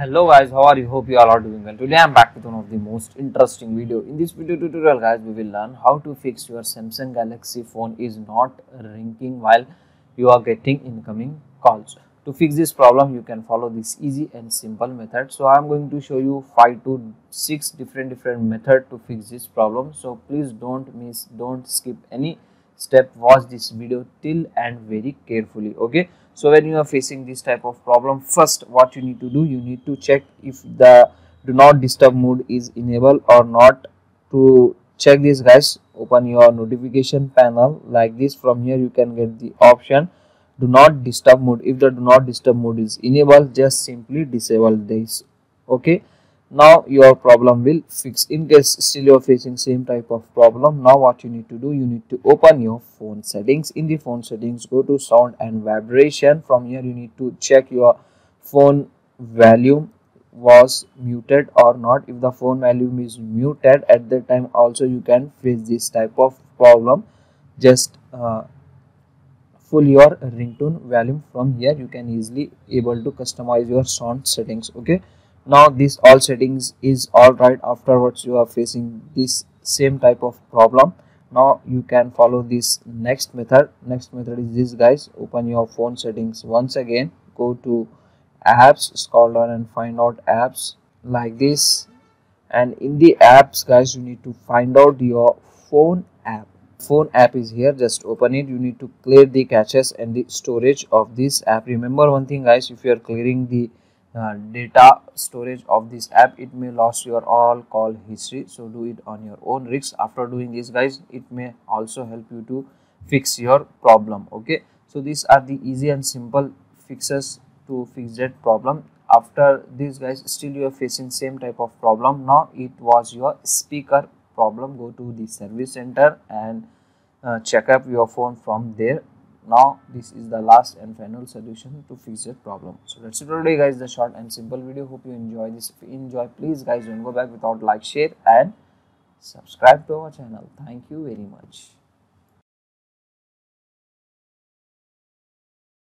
hello guys how are you? Hope you all are doing well. Today i'm back with one of the most interesting video. In this video tutorial guys we will learn how to fix your samsung galaxy phone is not ringing while you are getting incoming calls. To fix this problem you can follow this easy and simple method. So i'm going to show you five to six different different method to fix this problem. So please don't miss don't skip any step watch this video till and very carefully okay? So when you are facing this type of problem first what you need to do you need to check if the do not disturb mode is enabled or not. To check this guys open your notification panel like this. From here you can get the option do not disturb mode if the do not disturb mode is enabled just simply disable this okay now your problem will fix. In case still you're facing same type of problem now what you need to do you need to open your phone settings. In the phone settings go to sound and vibration. From here you need to check your phone volume was muted or not. If the phone volume is muted at that time also you can face this type of problem. Just uh, full your ringtone volume from here. You can easily able to customize your sound settings okay now this all settings is all right afterwards you are facing this same type of problem. Now you can follow this next method. Next method is this guys. Open your phone settings once again. Go to apps scroll down and find out apps like this. And in the apps guys you need to find out your phone app. Phone app is here. Just open it. You need to clear the caches and the storage of this app. Remember one thing guys. If you are clearing the uh, data storage of this app it may lost your all call history so do it on your own risk. After doing this guys it may also help you to fix your problem okay? So these are the easy and simple fixes to fix that problem. After this guys still you are facing same type of problem. Now it was your speaker problem. Go to the service center and uh, check up your phone from there now this is the last and final solution to fix that problem. So that's it for today guys. The short and simple video. Hope you enjoy this. If you enjoy please guys don't go back without like share and subscribe to our channel. Thank you very much